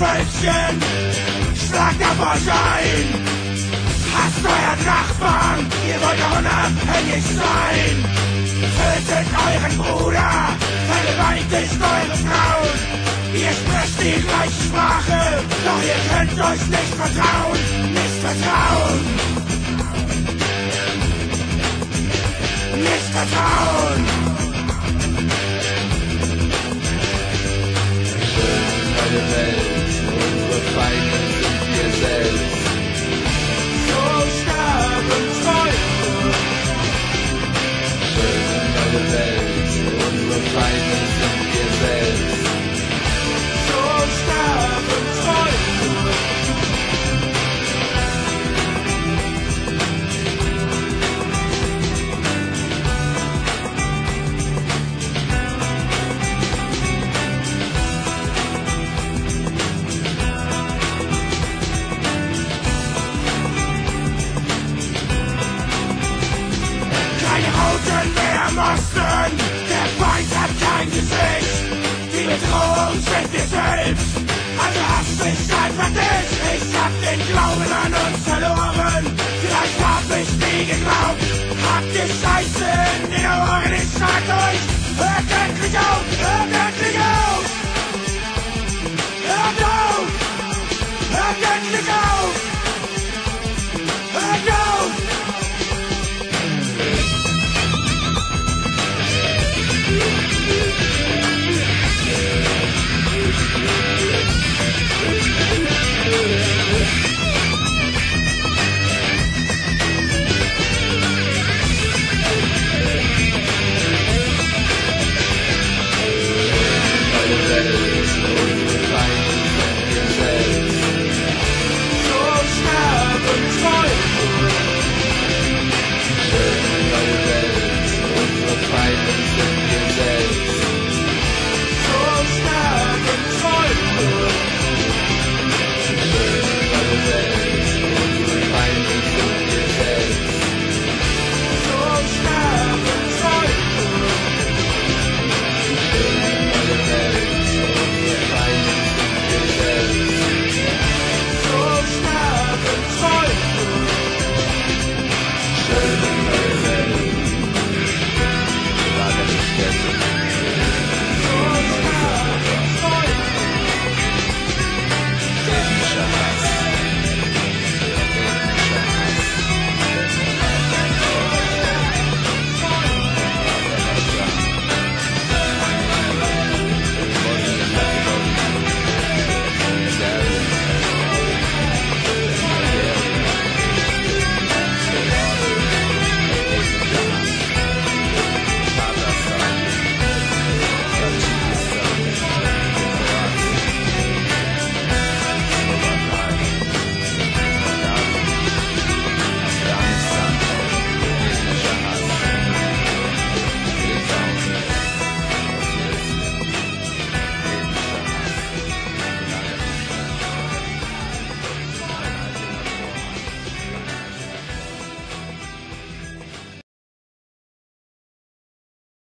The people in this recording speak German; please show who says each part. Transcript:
Speaker 1: Völkchen, schlagt auf euch ein. Hasst euren Nachbarn, ihr wollt ja unabhängig sein. Tötet euren Bruder, vergewaltigt eure Frauen. Ihr sprecht die gleiche Sprache, doch ihr könnt euch nicht vertrauen, nicht vertrauen. Nicht vertrauen. Austin, der Feind hat kein Gesicht. Die Bedrohung schwingt die Welt, also.